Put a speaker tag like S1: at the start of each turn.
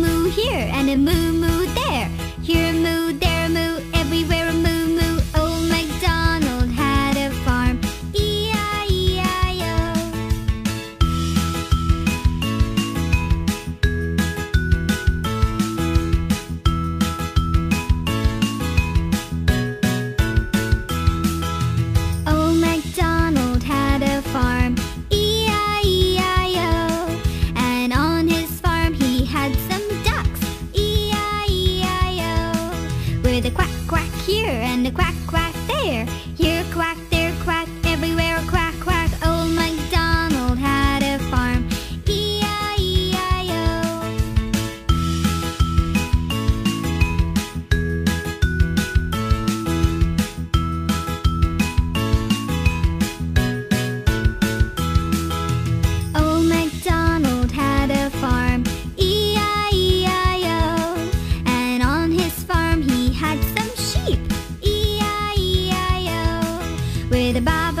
S1: moo here and a moo moo there. Here a moo, there a moo, with a quack quack here and a quack quack there. with a bob.